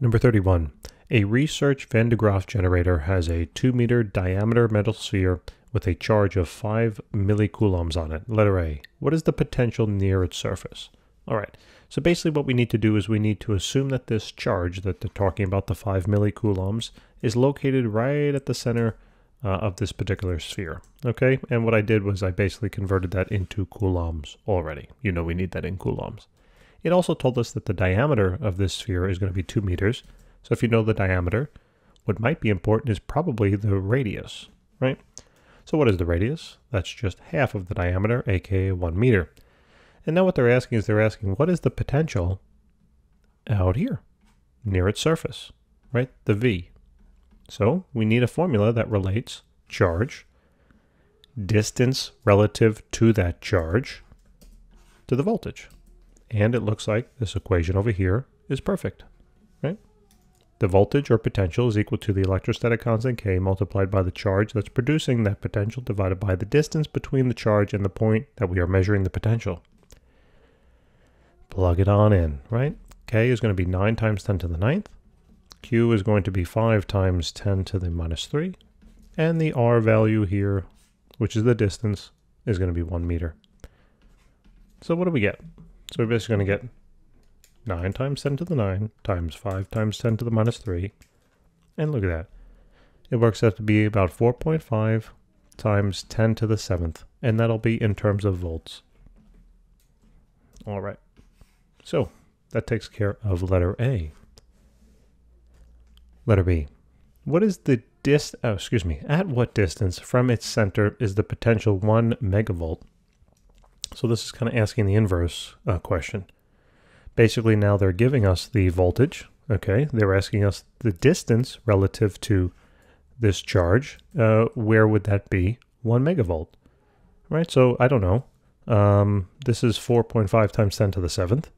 Number 31. A research Van de Graaff generator has a 2 meter diameter metal sphere with a charge of 5 millicoulombs on it. Letter A. What is the potential near its surface? All right. So basically what we need to do is we need to assume that this charge that they're talking about, the 5 millicoulombs, is located right at the center uh, of this particular sphere. Okay? And what I did was I basically converted that into coulombs already. You know we need that in coulombs. It also told us that the diameter of this sphere is going to be 2 meters. So if you know the diameter, what might be important is probably the radius, right? So what is the radius? That's just half of the diameter, aka 1 meter. And now what they're asking is they're asking, what is the potential out here, near its surface, right? The V. So we need a formula that relates charge, distance relative to that charge, to the voltage. And it looks like this equation over here is perfect, right? The voltage or potential is equal to the electrostatic constant K multiplied by the charge that's producing that potential divided by the distance between the charge and the point that we are measuring the potential. Plug it on in, right? K is going to be 9 times 10 to the ninth. Q is going to be 5 times 10 to the minus 3. And the R value here, which is the distance, is going to be 1 meter. So what do we get? So we're basically going to get 9 times 10 to the 9 times 5 times 10 to the minus 3. And look at that. It works out to be about 4.5 times 10 to the 7th. And that'll be in terms of volts. All right. So that takes care of letter A. Letter B. What is the dis? Oh, excuse me. At what distance from its center is the potential 1 megavolt so this is kind of asking the inverse uh, question. Basically, now they're giving us the voltage. Okay, they're asking us the distance relative to this charge. Uh, where would that be? One megavolt, right? So I don't know. Um, this is 4.5 times 10 to the seventh,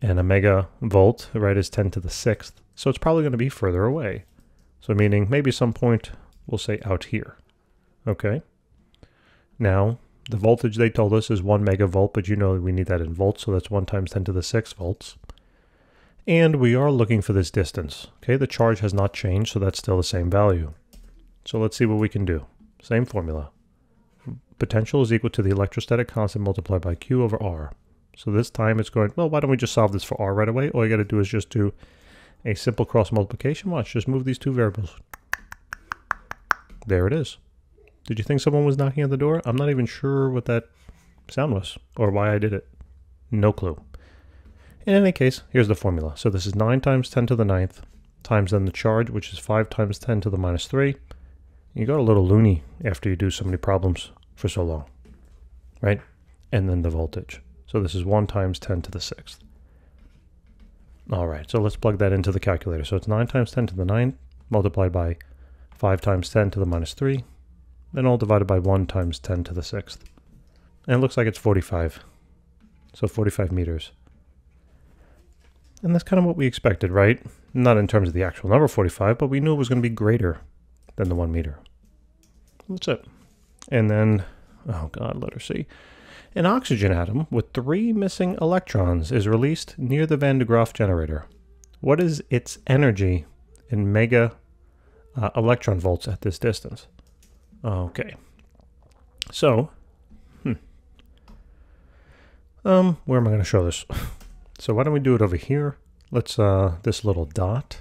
and a megavolt, right, is 10 to the sixth. So it's probably going to be further away. So meaning maybe some point we'll say out here. Okay. Now the voltage they told us is 1 megavolt, but you know we need that in volts, so that's 1 times 10 to the 6 volts. And we are looking for this distance. Okay, the charge has not changed, so that's still the same value. So let's see what we can do. Same formula. Potential is equal to the electrostatic constant multiplied by Q over R. So this time it's going, well, why don't we just solve this for R right away? All you got to do is just do a simple cross multiplication. Watch, just move these two variables. There it is. Did you think someone was knocking at the door? I'm not even sure what that sound was or why I did it. No clue. In any case, here's the formula. So this is 9 times 10 to the ninth times then the charge, which is 5 times 10 to the minus 3. You got a little loony after you do so many problems for so long, right? And then the voltage. So this is 1 times 10 to the sixth. All right, so let's plug that into the calculator. So it's 9 times 10 to the ninth multiplied by 5 times 10 to the minus 3 then all divided by 1 times 10 to the sixth. And it looks like it's 45. So 45 meters. And that's kind of what we expected, right? Not in terms of the actual number 45, but we knew it was going to be greater than the 1 meter. That's it. And then, oh god, letter C. An oxygen atom with three missing electrons is released near the Van de Graaff generator. What is its energy in mega uh, electron volts at this distance? Okay. So, hmm. Um, where am I going to show this? so why don't we do it over here? Let's, uh, this little dot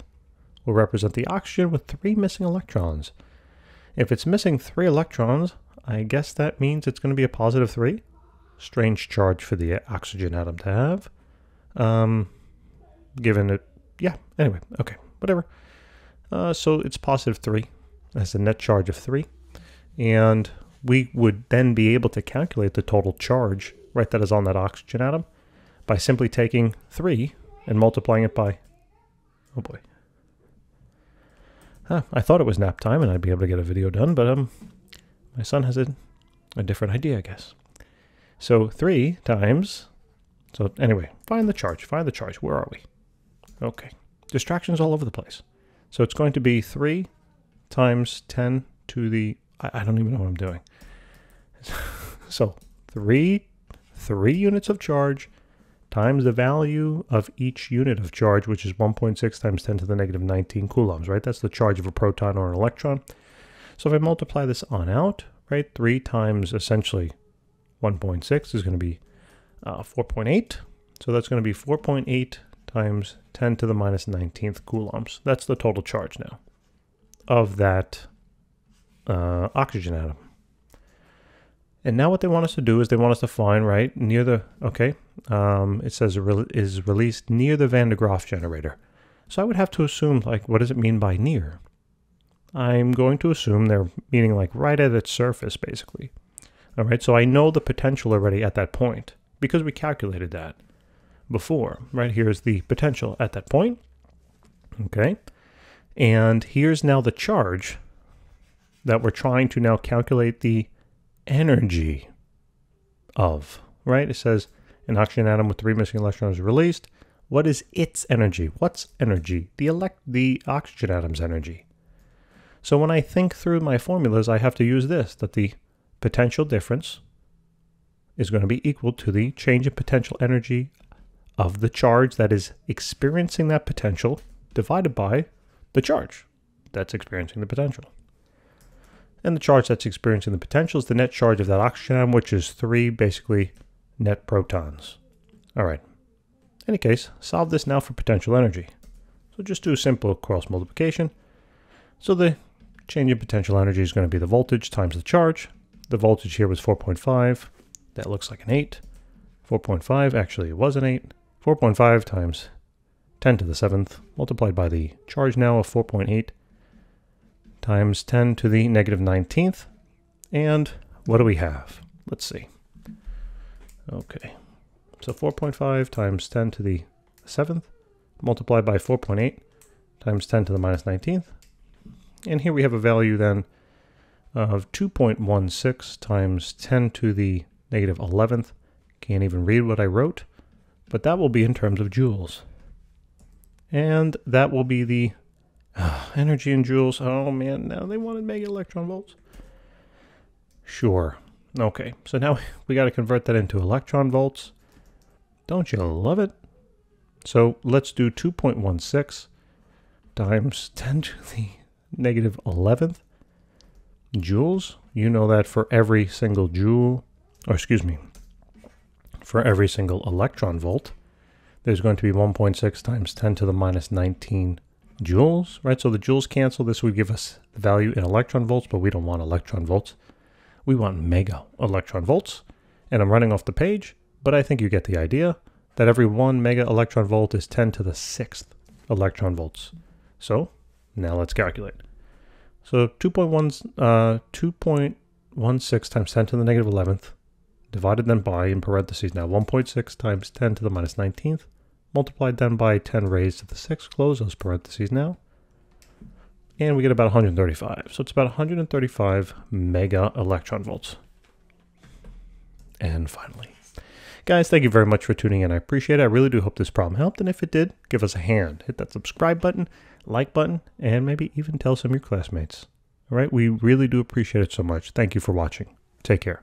will represent the oxygen with three missing electrons. If it's missing three electrons, I guess that means it's going to be a positive three. Strange charge for the oxygen atom to have. Um, given it, yeah, anyway, okay, whatever. Uh, so it's positive three. That's a net charge of three. And we would then be able to calculate the total charge, right, that is on that oxygen atom by simply taking 3 and multiplying it by, oh boy. Huh, I thought it was nap time and I'd be able to get a video done, but um, my son has a, a different idea, I guess. So 3 times, so anyway, find the charge, find the charge. Where are we? Okay, distractions all over the place. So it's going to be 3 times 10 to the I, I don't even know what I'm doing. so three, 3 units of charge times the value of each unit of charge, which is 1.6 times 10 to the negative 19 coulombs, right? That's the charge of a proton or an electron. So if I multiply this on out, right, 3 times essentially 1.6 is going to be uh, 4.8. So that's going to be 4.8 times 10 to the minus 19th coulombs. That's the total charge now of that uh, oxygen atom. And now what they want us to do is they want us to find, right, near the, okay, um, it says re is released near the Van de Graaff generator. So I would have to assume, like, what does it mean by near? I'm going to assume they're meaning like right at its surface, basically. All right, so I know the potential already at that point because we calculated that before, right? Here's the potential at that point, okay? And here's now the charge that we're trying to now calculate the energy of, right? It says an oxygen atom with three missing electrons released. What is its energy? What's energy? The elect the oxygen atom's energy. So when I think through my formulas, I have to use this, that the potential difference is going to be equal to the change in potential energy of the charge that is experiencing that potential divided by the charge that's experiencing the potential. And the charge that's experiencing the potential is the net charge of that oxygen atom, which is three basically net protons. All right. In any case, solve this now for potential energy. So just do a simple cross multiplication. So the change in potential energy is going to be the voltage times the charge. The voltage here was 4.5. That looks like an 8. 4.5, actually it was an 8. 4.5 times 10 to the 7th, multiplied by the charge now of 4.8 times 10 to the negative 19th. And what do we have? Let's see. Okay, so 4.5 times 10 to the 7th, multiplied by 4.8 times 10 to the minus 19th. And here we have a value then of 2.16 times 10 to the negative 11th. Can't even read what I wrote, but that will be in terms of joules. And that will be the uh, energy in joules. Oh man, now they wanted mega electron volts. Sure. Okay, so now we got to convert that into electron volts. Don't you love it? So let's do 2.16 times 10 to the negative 11th joules. You know that for every single joule, or excuse me, for every single electron volt, there's going to be 1.6 times 10 to the minus 19 joules, right? So the joules cancel. This would give us the value in electron volts, but we don't want electron volts. We want mega electron volts. And I'm running off the page, but I think you get the idea that every one mega electron volt is 10 to the sixth electron volts. So now let's calculate. So 2.1, uh, 2.16 times 10 to the negative 11th, divided then by, in parentheses now, 1.6 times 10 to the minus 19th, multiplied then by 10 raised to the 6th, close those parentheses now, and we get about 135. So it's about 135 mega electron volts. And finally, guys, thank you very much for tuning in. I appreciate it. I really do hope this problem helped. And if it did, give us a hand. Hit that subscribe button like button, and maybe even tell some of your classmates. All right, we really do appreciate it so much. Thank you for watching. Take care.